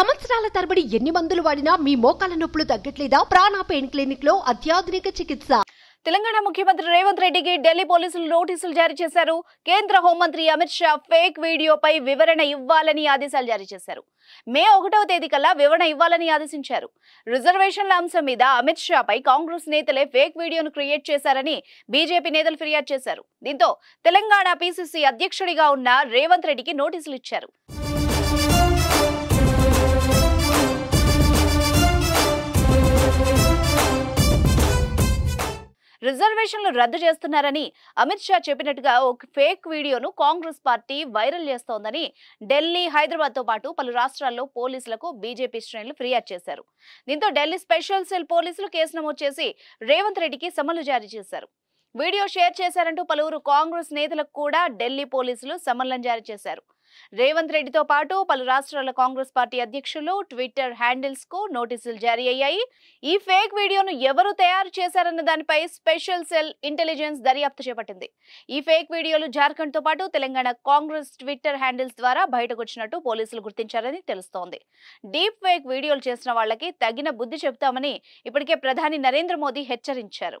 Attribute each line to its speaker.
Speaker 1: సంవత్సరాల తరబడి ఎన్ని మందులు వాడినా మీ మోకాల నొప్పులు తగ్గట్లేదా? ప్రాణ పెయిన్ క్లినిక్లో అత్యాధునిక చికిత్స.
Speaker 2: తెలంగాణ ముఖ్యమంత్రి రేవంత్ రెడ్డికి ఢిల్లీ పోలీసులు నోటీసులు జారీ చేశారు. కేంద్ర హోంమంత్రి అమిత్ షా ఫేక్ వీడియోపై వివరణ ఇవ్వాలని ఆదేశాలు జారీ చేశారు. మే ఒకటవ తేదీ కల్లా వివరణ ఇవ్వాలని ఆదేశించారు. రిజర్వేషన్ల అంశం మీద అమిత్ షాపై కాంగ్రెస్ నేతలే ఫేక్ వీడియోను క్రియేట్ చేశారని బీజేపీ నేతలు ఫిర్యాదు చేశారు. దీంతో తెలంగాణ పీసీసీ అధ్యక్షుడిగా ఉన్న రేవంత్ రెడ్డికి నోటీసులు ఇచ్చారు. రిజర్వేషన్లు రద్దు చేస్తున్నారని అమిత్ షా చెప్పినట్టుగా ఒక ఫేక్ వీడియోను కాంగ్రెస్ పార్టీ వైరల్ చేస్తోందని ఢిల్లీ హైదరాబాద్తో పాటు పలు రాష్ట్రాల్లో పోలీసులకు బీజేపీ శ్రేణులు ఫిర్యాదు చేశారు. దీంతో ఢిల్లీ స్పెషల్ సెల్ పోలీసులు కేసు నమోదు చేసి రేవంత్ రెడ్డికి సమన్లు జారీ చేశారు. వీడియో షేర్ చేశారంటూ పలువురు కాంగ్రెస్ నేతలకు కూడా ఢిల్లీ పోలీసులు సమన్లను జారీ చేశారు. రేవంత్ రెడ్డితో పాటు పలు రాష్ట్రాల కాంగ్రెస్ పార్టీ అధ్యక్షులు ట్విట్టర్ హ్యాండిల్స్కు నోటీసులు జారీ అయ్యాయి. ఈ ఫేక్ వీడియోను ఎవరు తయారు చేశారన్న దానిపై స్పెషల్ సెల్ ఇంటెలిజెన్స్ దర్యాప్తు చేపట్టింది. ఈ ఫేక్ వీడియోలు జార్ఖండ్తో పాటు తెలంగాణ కాంగ్రెస్ ట్విట్టర్ హ్యాండిల్స్ ద్వారా బయటకొచ్చినట్టు పోలీసులు గుర్తించారని తెలుస్తోంది. డీప్ ఫేక్ వీడియోలు చేసిన వాళ్ళకి తగిన బుద్ధి చెబుతామని ఇప్పటికే ప్రధాని నరేంద్ర మోదీ హెచ్చరించారు.